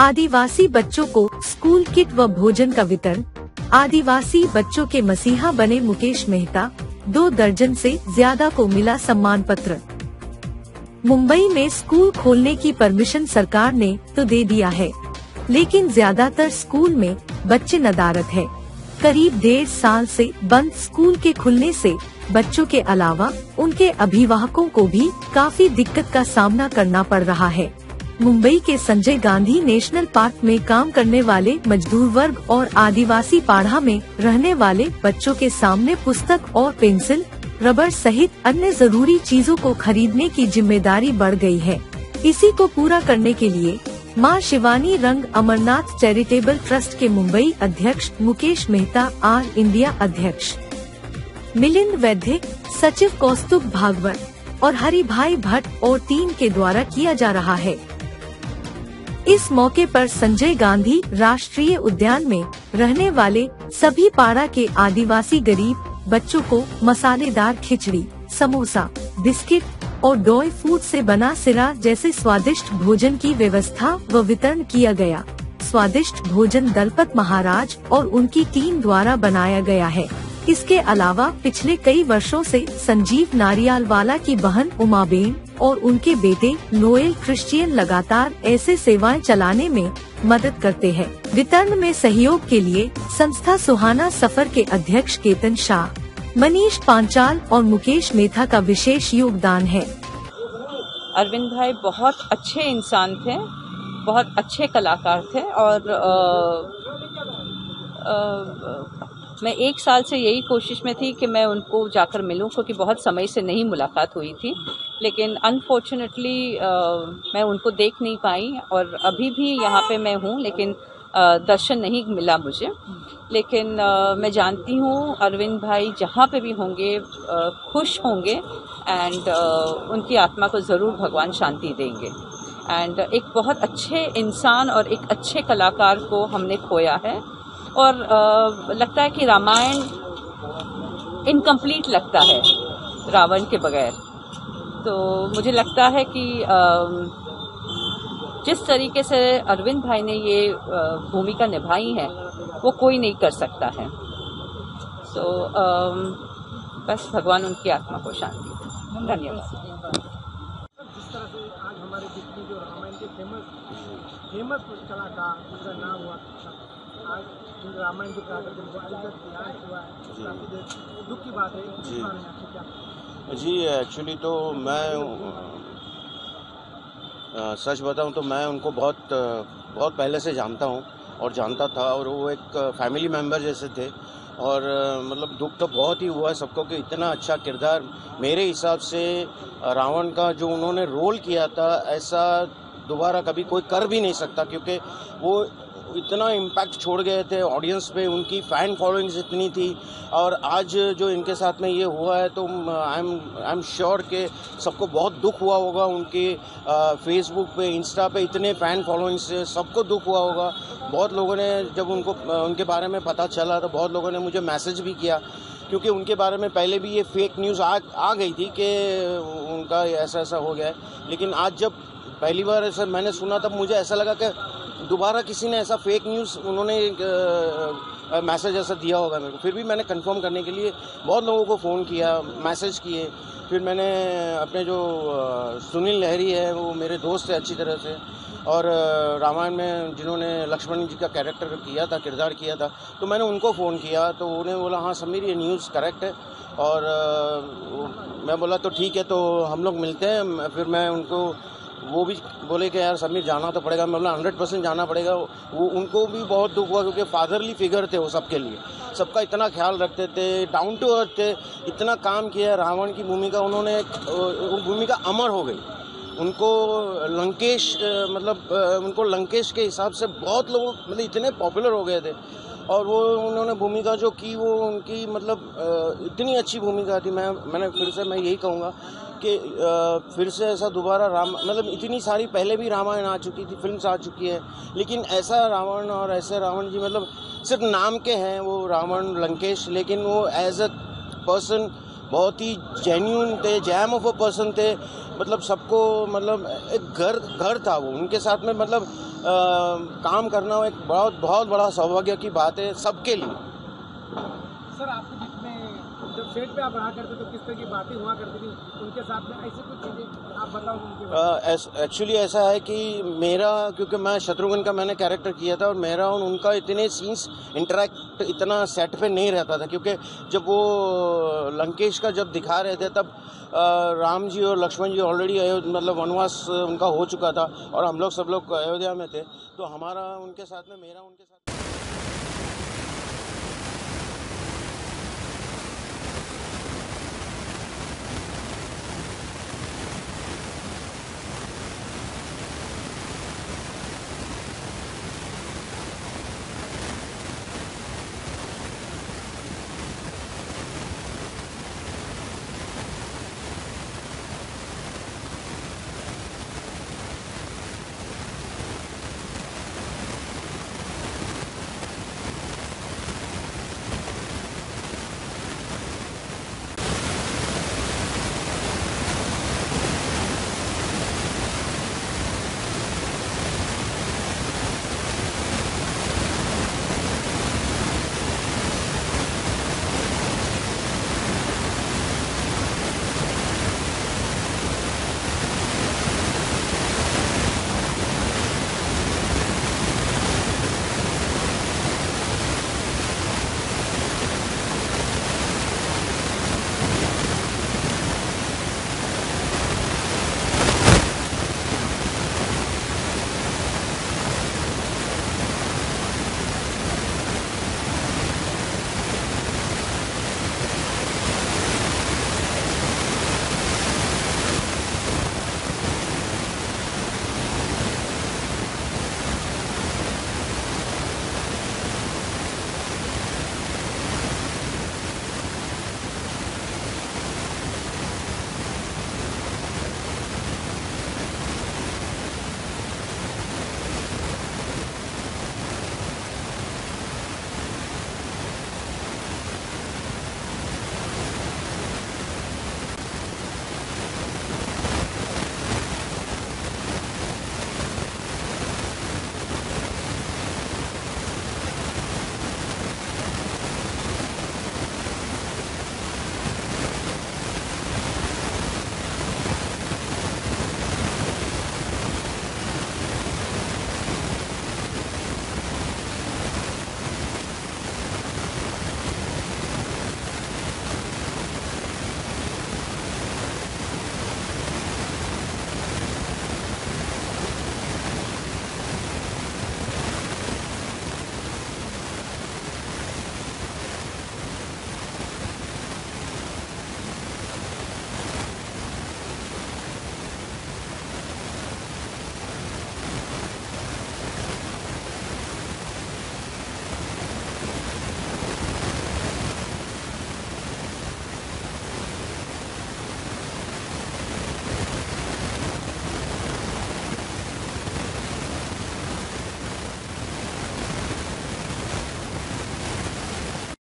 आदिवासी बच्चों को school kit व भोजन का वितरण। आदिवासी बच्चों के मसीहा बने मुकेश मेहता, दो दर्जन से ज़्यादा को मिला सम्मान पत्र मुंबई में स्कूल खोलने की परमिशन सरकार ने तो दे दिया है, लेकिन ज़्यादातर स्कूल में बच्चे नदारत है। करीब डेढ़ साल से बंद स्कूल के खुलने से बच्चों के अलावा उनके अभिभावकों को भी काफ़ी दिक्कत का सामना करना पड़ रहा है। मुंबई के संजय गांधी नेशनल पार्क में काम करने वाले मजदूर वर्ग और आदिवासी पाढ़ा में रहने वाले बच्चों के सामने पुस्तक और पेंसिल, रबर सहित अन्य ज़रूरी चीज़ों को खरीदने की ज़िम्मेदारी बढ़ गई है। इसी को पूरा करने के लिए माँ शिवानी रंग अमरनाथ चैरिटेबल ट्रस्ट के मुंबई अध्यक्ष मुकेश मेहता आर इंडिया अध्यक्ष। मिलिंद वैद्य, सचिव कौस्तुभ भागवत और हरी भाई भट्ट और टीम के द्वारा किया जा रहा है। इस मौके पर संजय गांधी राष्ट्रीय उद्यान में रहने वाले सभी पारा के आदिवासी गरीब बच्चों को मसालेदार खिचड़ी, समोसा, बिस्किट और डॉय फ़ूड से बना सिरा जैसे स्वादिष्ट भोजन की व्यवस्था व वितरण किया गया। स्वादिष्ट भोजन दलपत महाराज और उनकी टीम द्वारा बनाया गया है। इसके अलावा पिछले कई वर्षों से संजीव नारियालवाला की बहन उमाबेन और उनके बेटे नोएल क्रिश्चियन लगातार ऐसे सेवाएँ चलाने में मदद करते हैं। वितरण में सहयोग के लिए संस्था सुहाना सफ़र के अध्यक्ष केतन शाह मनीष पांचाल और मुकेश मेथा का विशेष योगदान है। अरविंद भाई बहुत अच्छे इंसान थे बहुत अच्छे कलाकार थे और आ, आ, मैं एक साल से यही कोशिश में थी कि मैं उनको जाकर मिलूं, क्योंकि बहुत समय से नहीं मुलाकात हुई थी। लेकिन अनफॉर्चुनेटली मैं उनको देख नहीं पाई और अभी भी यहाँ पे मैं हूँ, लेकिन दर्शन नहीं मिला मुझे। लेकिन मैं जानती हूँ, अरविंद भाई जहाँ पे भी होंगे खुश होंगे एंड उनकी आत्मा को ज़रूर भगवान शांति देंगे। एंड एक बहुत अच्छे इंसान और एक अच्छे कलाकार को हमने खोया है। और आ, लगता है कि रामायण इनकम्प्लीट लगता है रावण के बगैर। तो मुझे लगता है कि आ, जिस तरीके से अरविंद भाई ने ये भूमिका निभाई है वो कोई नहीं कर सकता है। तो बस भगवान उनकी आत्मा को शांति धन्यवाद। से जो रामायण के फ़ेमस फ़ेमस कलाकार उनका नाम हुआ आज रामायण जो कहा करते हैं हुआ है। काफ़ी दुख की बात है। जी। जी एक्चुअली तो मैं आ, सच बताऊँ तो मैं उनको बहुत बहुत पहले से जानता हूँ और जानता था और वो एक फैमिली मेंबर जैसे थे। और मतलब दुख तो बहुत ही हुआ है सबको कि इतना अच्छा किरदार मेरे हिसाब से रावण का जो उन्होंने रोल किया था ऐसा दोबारा कभी कोई कर भी नहीं सकता क्योंकि वो इतना इम्पैक्ट छोड़ गए थे ऑडियंस पे, उनकी फ़ैन फॉलोइंग्स इतनी थी। और आज जो इनके साथ में ये हुआ है तो I am I am sure कि सबको बहुत दुख हुआ होगा उनके फेसबुक पे इंस्टा पे, इतने फ़ैन फॉलोइंग्स सबको दुख हुआ होगा। बहुत लोगों ने जब उनको उनके बारे में पता चला तो बहुत लोगों ने मुझे मैसेज भी किया। क्योंकि उनके बारे में पहले भी ये फेक न्यूज़ आ आ गई थी कि उनका ऐसा ऐसा हो गया है। लेकिन आज जब पहली बार ऐसा मैंने सुना, तब मुझे ऐसा लगा कि दोबारा किसी ने ऐसा फेक न्यूज़ उन्होंने मैसेज ऐसा दिया होगा मेरे को। फिर भी मैंने कंफर्म करने के लिए बहुत लोगों को फ़ोन किया मैसेज किए। फिर मैंने अपने जो सुनील लहरी है, वो मेरे दोस्त है अच्छी तरह से। और रामायण में जिन्होंने लक्ष्मण जी का कैरेक्टर किया था, किरदार किया था तो मैंने उनको फ़ोन किया तो उन्हें बोला हाँ समीर, ये न्यूज़ करेक्ट है। और मैं बोला तो ठीक है तो हम लोग मिलते हैं। फिर मैं उनको वो भी बोले कि यार समीर जाना तो पड़ेगा, मैं बोला हंड्रेड परसेंट जाना पड़ेगा। वो, उनको भी बहुत दुख हुआ क्योंकि फादरली फिगर थे वो सबके लिए। सबका इतना ख्याल रखते थे डाउन टू अर्थ थे, इतना काम किया, रावण की भूमिका उन्होंने वो भूमिका अमर हो गई। उनको लंकेश मतलब उनको लंकेश के हिसाब से बहुत लोग मतलब इतने पॉपुलर हो गए थे। और वो, उन्होंने भूमिका जो की, वो उनकी मतलब इतनी अच्छी भूमिका थी। मैं, मैंने फिर से, मैं यही कहूँगा कि फिर से ऐसा दोबारा राम मतलब इतनी सारी पहले भी रामायण आ चुकी थी फ़िल्म आ चुकी है लेकिन ऐसा रावण और ऐसे रावण जी मतलब सिर्फ़ नाम के हैं वो रावण लंकेश लेकिन वो एज अ पर्सन बहुत ही जेन्यून थे जैम ऑफ़ अ पर्सन थे मतलब सबको मतलब एक घर घर था वो उनके साथ में मतलब आ, काम करना एक बहुत बहुत बड़ा सौभाग्य की बात है सबके लिए। सर आपके में जब सेट पे आप रहा करते तो किस तरह की बातें हुआ करती थी उनके साथ में ऐसी कुछ चीज़ें आप बताओ। एक्चुअली ऐसा है कि मेरा, क्योंकि मैं शत्रुघ्न का मैंने कैरेक्टर किया था और मेरा और उनका इतने सीन्स इंटरेक्ट इतना सेट पे नहीं रहता था, क्योंकि जब वो लंकेश का जब दिखा रहे थे, तब राम जी और लक्ष्मण जी ऑलरेडी अयोध्या मतलब वनवास उनका हो चुका था और हम लोग सब लोग अयोध्या में थे तो हमारा उनके साथ में, मेरा उनके साथ